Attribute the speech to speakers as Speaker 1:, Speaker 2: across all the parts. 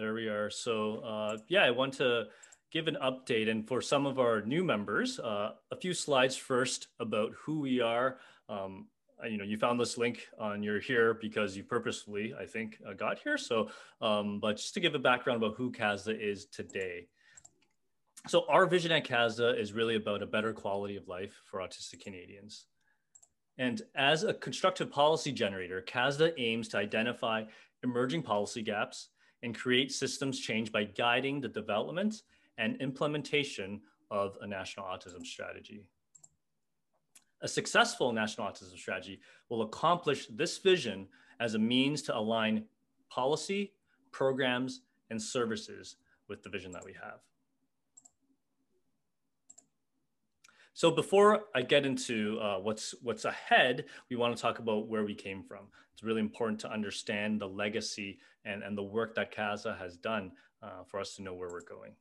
Speaker 1: there we are. So uh, yeah, I want to give an update. And for some of our new members, uh, a few slides first about who we are. Um, you know, you found this link on your here because you purposefully, I think, uh, got here. So, um, but just to give a background about who CASDA is today. So our vision at CASDA is really about a better quality of life for autistic Canadians. And as a constructive policy generator, CASDA aims to identify emerging policy gaps and create systems change by guiding the development and implementation of a national autism strategy. A successful national autism strategy will accomplish this vision as a means to align policy, programs, and services with the vision that we have. So before I get into uh, what's what's ahead, we want to talk about where we came from. It's really important to understand the legacy and, and the work that CASDA has done uh, for us to know where we're going.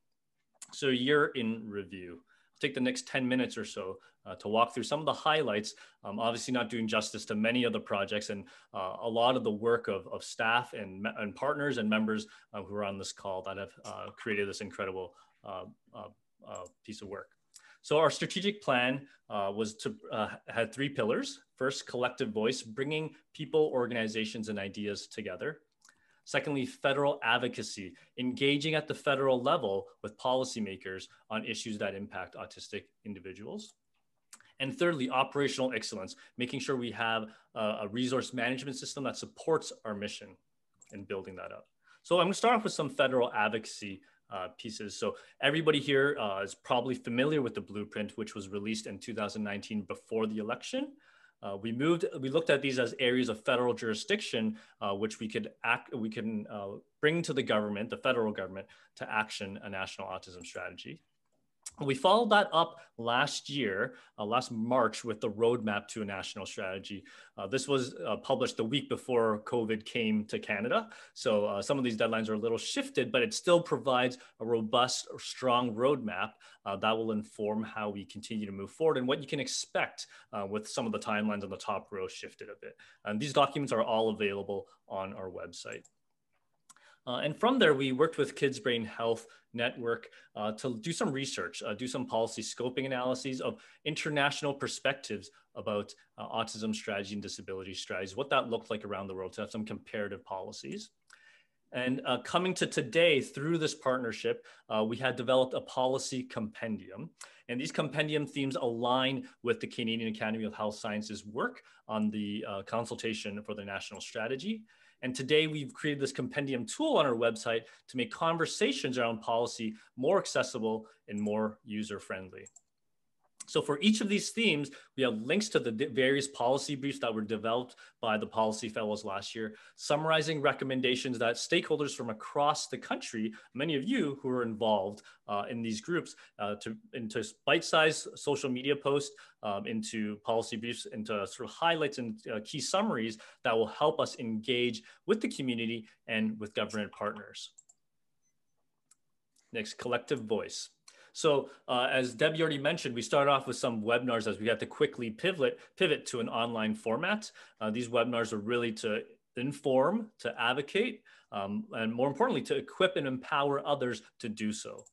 Speaker 1: So year in review. I'll take the next 10 minutes or so uh, to walk through some of the highlights, um, obviously not doing justice to many of the projects and uh, a lot of the work of, of staff and, and partners and members uh, who are on this call that have uh, created this incredible piece of work. So our strategic plan uh, was to uh, had three pillars. First, collective voice, bringing people, organizations, and ideas together. Secondly, federal advocacy, engaging at the federal level with policymakers on issues that impact autistic individuals. And thirdly, operational excellence, making sure we have a, a resource management system that supports our mission and building that up. So I'm gonna start off with some federal advocacy uh, pieces. So everybody here uh, is probably familiar with the blueprint, which was released in 2019 before the election. Uh, we moved, we looked at these as areas of federal jurisdiction, uh, which we could act, we can uh, bring to the government, the federal government, to action a national autism strategy. We followed that up last year, uh, last March, with the roadmap to a national strategy. Uh, this was uh, published the week before COVID came to Canada. So uh, some of these deadlines are a little shifted, but it still provides a robust, strong roadmap uh, that will inform how we continue to move forward and what you can expect uh, with some of the timelines on the top row shifted a bit. And these documents are all available on our website. Uh, and from there, we worked with Kids Brain Health Network uh, to do some research, uh, do some policy scoping analyses of international perspectives about uh, autism strategy and disability strategies, what that looked like around the world to have some comparative policies. And uh, coming to today, through this partnership, uh, we had developed a policy compendium. And these compendium themes align with the Canadian Academy of Health Sciences work on the consultation for the national strategy. And today we've created this compendium tool on our website to make conversations around policy more accessible and more user friendly. So for each of these themes, we have links to the various policy briefs that were developed by the policy fellows last year, summarizing recommendations that stakeholders from across the country, many of you who are involved uh, in these groups, uh, to into bite-sized social media posts, um, into policy briefs, into sort of highlights and uh, key summaries that will help us engage with the community and with government partners. Next, collective voice. So uh, as Debbie already mentioned, we started off with some webinars as we had to quickly pivot, pivot to an online format. Uh, these webinars are really to inform, to advocate, um, and more importantly, to equip and empower others to do so.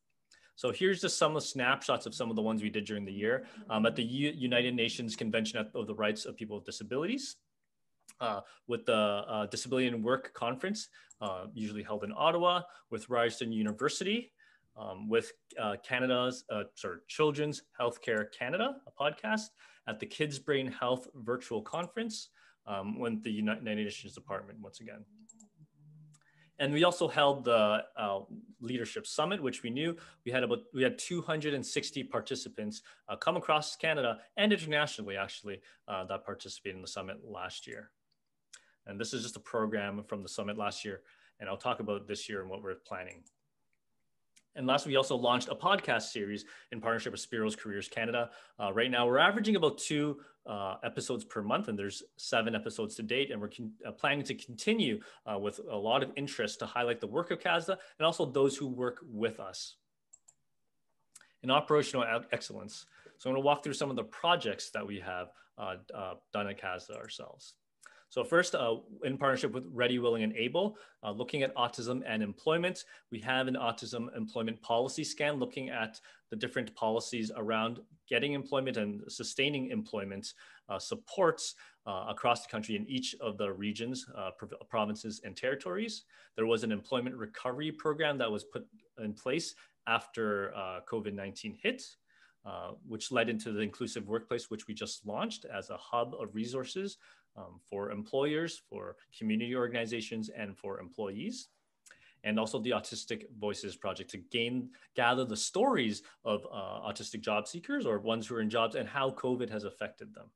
Speaker 1: So here's just some of the snapshots of some of the ones we did during the year um, at the U United Nations Convention of the Rights of People with Disabilities. Uh, with the uh, Disability and Work Conference, uh, usually held in Ottawa, with Ryerson University, um, with uh, Canada's, uh, sorry, Children's Healthcare Canada, a podcast at the Kids Brain Health Virtual Conference um, with the United Nations Department once again. And we also held the uh, Leadership Summit, which we knew we had about we had 260 participants uh, come across Canada and internationally, actually, uh, that participated in the summit last year. And this is just a program from the summit last year, and I'll talk about this year and what we're planning. And last, we also launched a podcast series in partnership with Spiros Careers Canada. Uh, right now, we're averaging about two uh, episodes per month, and there's seven episodes to date. And we're uh, planning to continue uh, with a lot of interest to highlight the work of CASDA and also those who work with us. In operational excellence, so I'm going to walk through some of the projects that we have uh, uh, done at CASDA ourselves. So first, uh, in partnership with Ready, Willing, and Able, uh, looking at autism and employment, we have an autism employment policy scan looking at the different policies around getting employment and sustaining employment uh, supports uh, across the country in each of the regions, uh, provinces, and territories. There was an employment recovery program that was put in place after uh, COVID-19 hit. Which led into the inclusive workplace, which we just launched as a hub of resources um, for employers, for community organizations, and for employees. And also the Autistic Voices Project to gain, gather the stories of uh, autistic job seekers or ones who are in jobs and how COVID has affected them.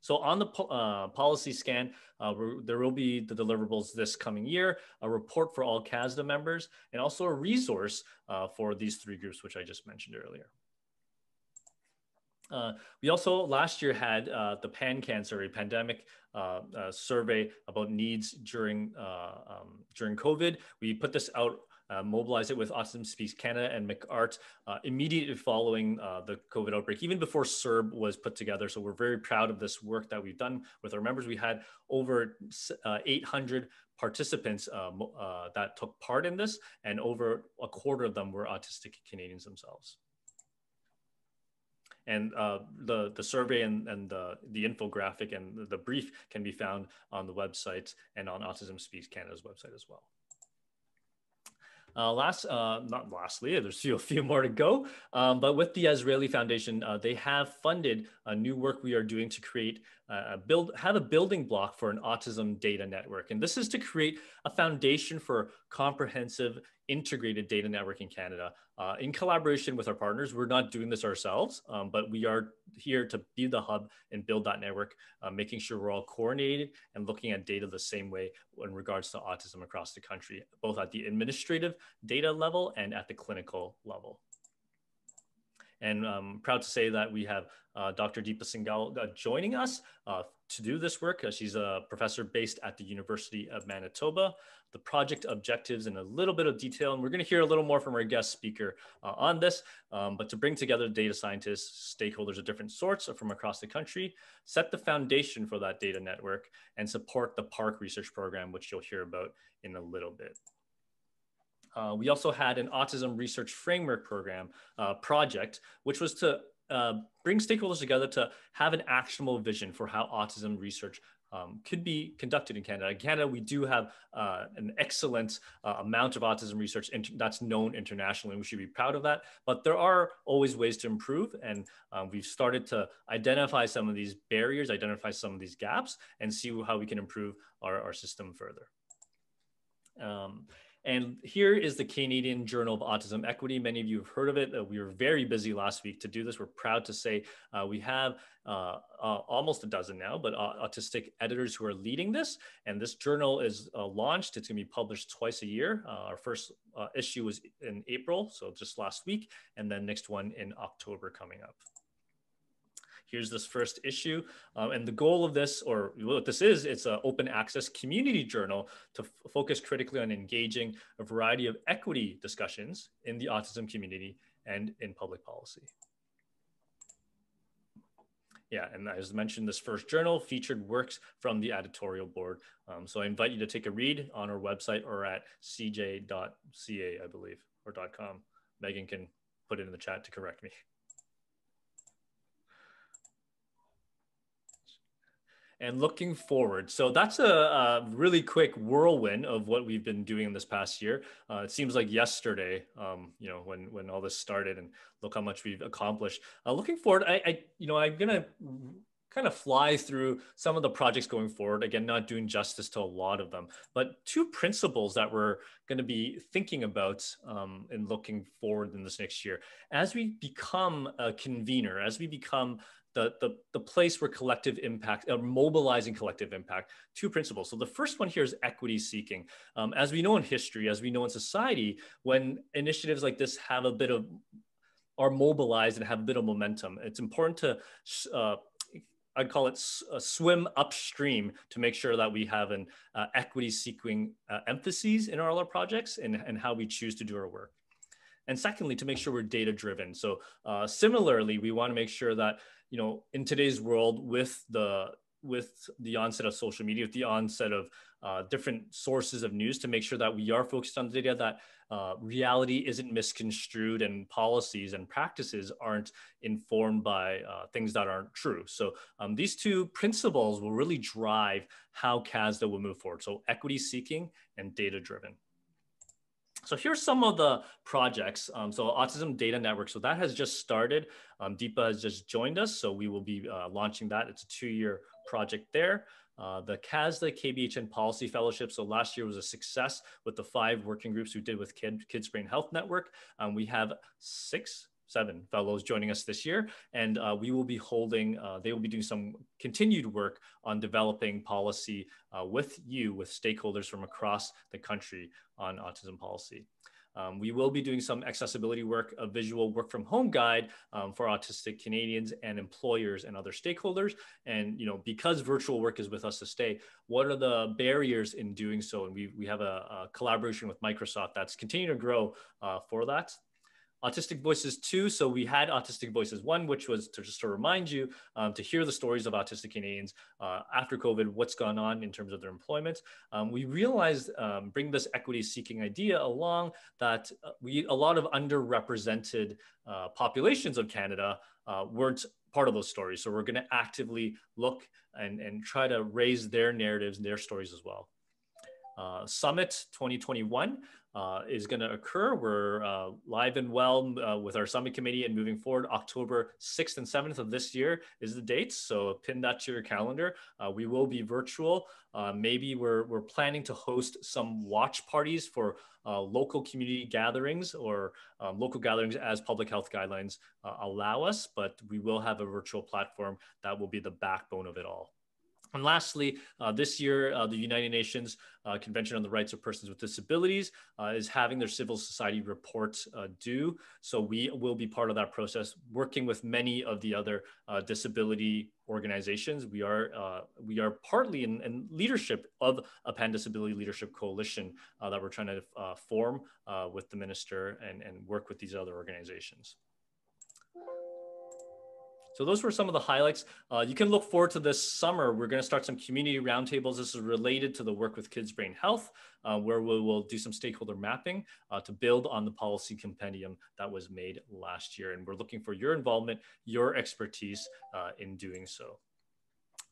Speaker 1: So on the uh, policy scan, uh, there will be the deliverables this coming year, a report for all CASDA members, and also a resource uh, for these three groups, which I just mentioned earlier. Uh, we also last year had uh, the pan cancer a pandemic uh, uh survey about needs during uh, um, during COVID. We put this out, mobilized it with Autism Speaks Canada and McArt immediately following the COVID outbreak, even before CERB was put together. So we're very proud of this work that we've done with our members. We had over 800 participants that took part in this, and over a quarter of them were autistic Canadians themselves. And uh, the, the survey and, and the, the infographic and the brief can be found on the website and on Autism Speaks Canada's website as well. Uh, last, uh, not lastly, there's still a few more to go, um, but with the Azrieli Foundation, uh, they have funded a new work we are doing to create uh, build, have a building block for an autism data network. And this is to create a foundation for comprehensive integrated data network in Canada. Uh, in collaboration with our partners, we're not doing this ourselves, um, but we are here to be the hub and build that network, uh, making sure we're all coordinated and looking at data the same way in regards to autism across the country, both at the administrative data level and at the clinical level. And I'm um, proud to say that we have uh, Dr. Deepa Singal uh, joining us uh, to do this work. Uh, she's a professor based at the University of Manitoba. The project objectives in a little bit of detail, and we're going to hear a little more from our guest speaker uh, on this, um, but to bring together data scientists, stakeholders of different sorts from across the country, set the foundation for that data network, and support the PARC research program, which you'll hear about in a little bit. Uh, we also had an autism research framework program uh, project, which was to uh, bring stakeholders together to have an actionable vision for how autism research um, could be conducted in Canada. In Canada, we do have uh, an excellent uh, amount of autism research that's known internationally. We should be proud of that. But there are always ways to improve. And um, we've started to identify some of these barriers, identify some of these gaps, and see how we can improve our, our system further. Um, and here is the Canadian Journal of Autism Equity. Many of you have heard of it. Uh, we were very busy last week to do this. We're proud to say uh, we have uh, uh almost a dozen now, but autistic editors who are leading this. And this journal is uh, launched. It's going to be published twice a year. Uh, our first issue was in April, so just last week, and then next one in October coming up here's this first issue. Um, and the goal of this, or what this is, it's an open access community journal to focus critically on engaging a variety of equity discussions in the autism community and in public policy. Yeah, and as mentioned, this first journal featured works from the editorial board. Um, so I invite you to take a read on our website or at cj.ca, I believe, or .com. Megan can put it in the chat to correct me. And looking forward. So that's a, a, really quick whirlwind of what we've been doing this past year. Uh, it seems like yesterday, um, you know, when when all this started, and look how much we've accomplished. Uh, looking forward, I, I, you know, I'm gonna kind of fly through some of the projects going forward. Again, not doing justice to a lot of them, but two principles that we're going to be thinking about um, and looking forward in this next year. As we become a convener, as we become the, the, the place where collective impact, uh, mobilizing collective impact, two principles. So the first one here is equity seeking. Um, as we know in history, as we know in society, when initiatives like this have a bit of, are mobilized and have a bit of momentum, it's important to, uh, I'd call it uh, swim upstream to make sure that we have an uh, equity seeking uh, emphases in all our projects and, and how we choose to do our work. And secondly, to make sure we're data driven. So uh, similarly, we want to make sure that you know, in today's world with the with the onset of social media, with the onset of uh, different sources of news to make sure that we are focused on the data, that uh, reality isn't misconstrued and policies and practices aren't informed by uh, things that aren't true. So um, these two principles will really drive how CASDA will move forward. So equity seeking and data driven. So here's some of the projects. Um, so Autism Data Network. So that has just started. Um, Deepa has just joined us. So we will be uh, launching that. It's a two-year project there. Uh, the CASDA KBHN Policy Fellowship. So last year was a success with the five working groups we did with Kid, Kids Brain Health Network. Um, we have six, seven fellows joining us this year, and uh, we will be holding. Uh, they will be doing some continued work on developing policy uh, with you, with stakeholders from across the country on autism policy. Um, we will be doing some accessibility work, a visual work from home guide um, for autistic Canadians and employers and other stakeholders. And, you know, because virtual work is with us to stay, what are the barriers in doing so? And we, we have a, a collaboration with Microsoft that's continuing to grow uh, for that. Autistic Voices 2. So we had Autistic Voices 1, which was to just to remind you um, to hear the stories of autistic Canadians uh, after COVID, what's gone on in terms of their employment. Um, we realized, um, bring this equity seeking idea along, that uh, we a lot of underrepresented uh, populations of Canada uh, weren't part of those stories. So we're going to actively look and, and try to raise their narratives and their stories as well. Uh, Summit 2021 uh, is going to occur. We're uh, live and well uh, with our summit committee and moving forward. October 6th and 7th of this year is the dates. So pin that to your calendar. Uh, we will be virtual. Uh, maybe we're, we're planning to host some watch parties for uh, local community gatherings or um, local gatherings as public health guidelines allow us, but we will have a virtual platform that will be the backbone of it all. And lastly, uh, this year, uh, the United Nations uh, Convention on the Rights of Persons with Disabilities uh, is having their civil society report uh, due. So we will be part of that process, working with many of the other uh, disability organizations. We are we are partly in, in, leadership of a Pan Disability Leadership Coalition that we're trying to form with the minister and, and work with these other organizations. So those were some of the highlights. Uh, you can look forward to this summer. We're going to start some community roundtables. This is related to the work with Kids Brain Health, uh, where we will do some stakeholder mapping uh, to build on the policy compendium that was made last year. And we're looking for your involvement, your expertise uh, in doing so.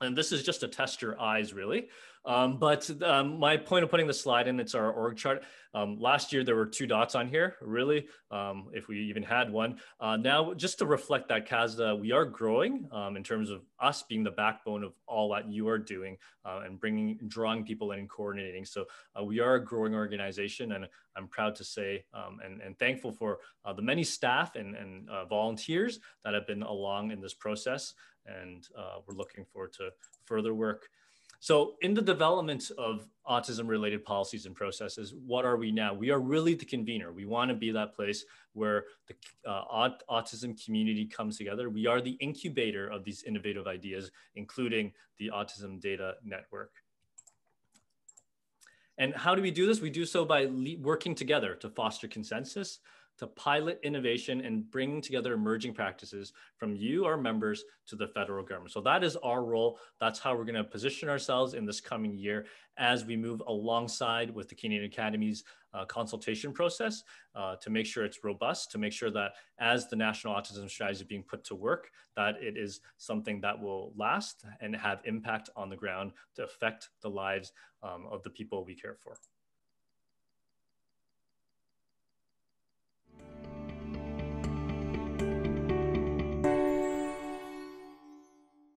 Speaker 1: And this is just to test your eyes, really. Um, but um, my point of putting the slide in, it's our org chart. Um, last year, there were two dots on here, really, um, if we even had one. Uh, now, just to reflect that, CASDA, we are growing um, in terms of us being the backbone of all that you are doing uh, and bringing, drawing people in and coordinating. So uh, we are a growing organization, and I'm proud to say um, and, and thankful for uh, the many staff and, and uh, volunteers that have been along in this process. And uh, we're looking forward to further work. So, in the development of autism related policies and processes, what are we now? We are really the convener. We want to be that place where the uh, autism community comes together. We are the incubator of these innovative ideas, including the Autism Data Network. And how do we do this? We do so by working together to foster consensus, to pilot innovation and bring together emerging practices from you, our members, to the federal government. So that is our role. That's how we're going to position ourselves in this coming year as we move alongside with the Canadian Academy's uh, consultation process uh, to make sure it's robust, to make sure that as the national autism strategy is being put to work, that it is something that will last and have impact on the ground to affect the lives um, of the people we care for.